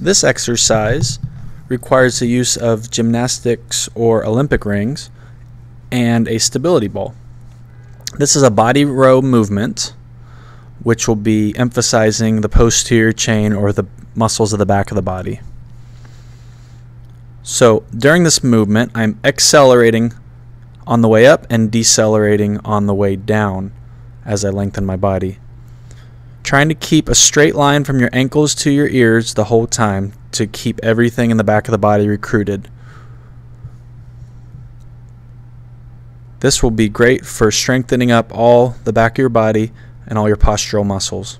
This exercise requires the use of gymnastics or Olympic rings and a stability ball. This is a body row movement which will be emphasizing the posterior chain or the muscles of the back of the body. So during this movement, I'm accelerating on the way up and decelerating on the way down as I lengthen my body. Trying to keep a straight line from your ankles to your ears the whole time to keep everything in the back of the body recruited. This will be great for strengthening up all the back of your body and all your postural muscles.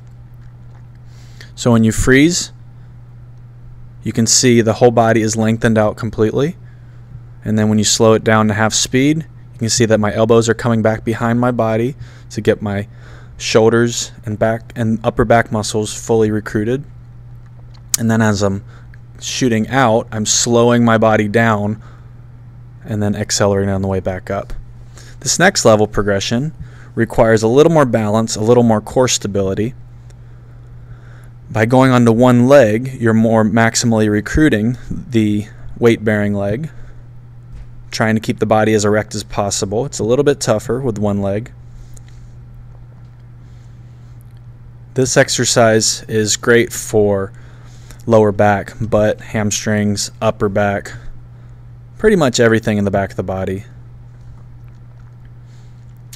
So when you freeze, you can see the whole body is lengthened out completely. And then when you slow it down to half speed, you can see that my elbows are coming back behind my body to get my shoulders and back and upper back muscles fully recruited. And then as I'm shooting out, I'm slowing my body down and then accelerating on the way back up. This next level progression requires a little more balance, a little more core stability. By going onto one leg, you're more maximally recruiting the weight bearing leg, trying to keep the body as erect as possible. It's a little bit tougher with one leg. This exercise is great for lower back, butt, hamstrings, upper back, pretty much everything in the back of the body.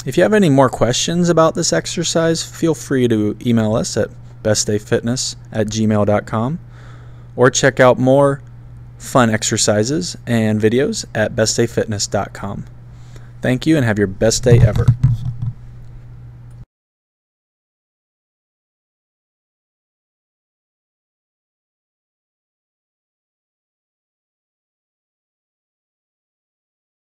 If you have any more questions about this exercise, feel free to email us at bestdayfitness at gmail.com or check out more fun exercises and videos at bestdayfitness.com. Thank you and have your best day ever.